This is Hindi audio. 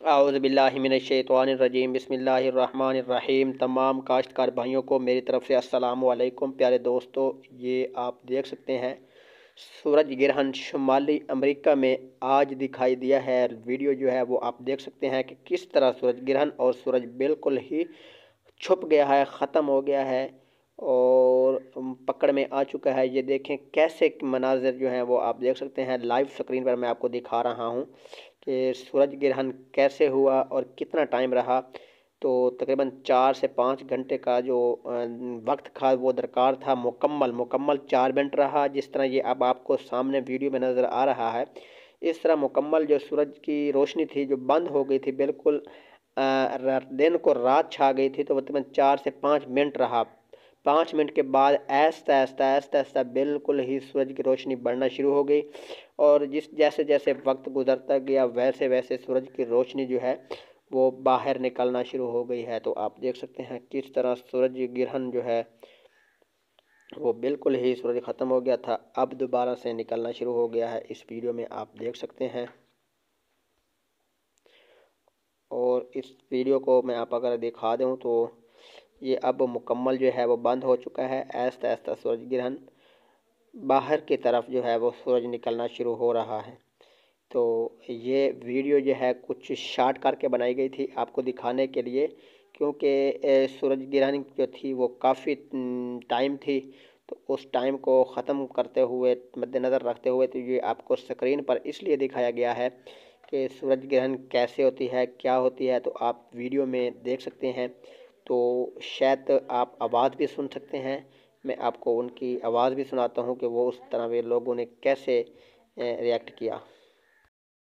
आउज़बिल्लिमिनशैतवानरजीम बसमीम तमाम काश्तकार भाइयों को मेरी तरफ़ से अस्सलाम वालेकुम प्यारे दोस्तों, ये आप देख सकते हैं, सूरज ग्रहण शुमाली अमेरिका में आज दिखाई दिया है। वीडियो जो है वो आप देख सकते हैं कि किस तरह सूरज ग्रहण और सूरज बिल्कुल ही छुप गया है, ख़त्म हो गया है और पकड़ में आ चुका है। ये देखें कैसे मनाजिर जो हैं वो आप देख सकते हैं। लाइव स्क्रीन पर मैं आपको दिखा रहा हूँ। कि सूरज ग्रहण कैसे हुआ और कितना टाइम रहा? तो तकरीबन चार से पाँच घंटे का जो वक्त था, वो दरकार था, मुकम्मल मुकम्मल चार मिनट रहा, जिस तरह ये अब आपको सामने वीडियो में नज़र आ रहा है। इस तरह मुकम्मल जो सूरज की रोशनी थी, जो बंद हो गई थी, बिल्कुल दिन को रात छा गई थी तो तकरीबन चार से पाँच मिनट रहा। पाँच मिनट के बाद ऐसा ऐसा ऐसा ऐसा बिल्कुल ही सूरज की रोशनी बढ़ना शुरू हो गई। और जिस, जैसे जैसे वक्त गुजरता गया, वैसे वैसे सूरज की रोशनी जो है, वो बाहर निकलना शुरू हो गई है। तो आप देख सकते हैं किस तरह सूरज ग्रहण जो है, वो बिल्कुल ही सूरज ख़त्म हो गया था। अब दोबारा से निकलना शुरू हो गया है। इस वीडियो में आप देख सकते हैं। और इस वीडियो को मैं आप अगर दिखा दूँ तो ये अब मुकम्मल जो है वो बंद हो चुका है। ऐसा ऐसा सूरज ग्रहण बाहर की तरफ़ जो है वो सूरज निकलना शुरू हो रहा है। तो ये वीडियो जो है कुछ शार्ट करके बनाई गई थी आपको दिखाने के लिए, क्योंकि सूरज ग्रहण जो थी वो काफ़ी टाइम थी। तो उस टाइम को ख़त्म करते हुए, मद्देनज़र रखते हुए तो ये आपको स्क्रीन पर इसलिए दिखाया गया है कि सूरज ग्रहण कैसे होती है, क्या होती है तो आप वीडियो में देख सकते हैं। तो शायद आप आवाज़ भी सुन सकते हैं। मैं आपको उनकी आवाज़ भी सुनाता हूँ कि वो उस तरह वे लोगों ने कैसे रिएक्ट किया।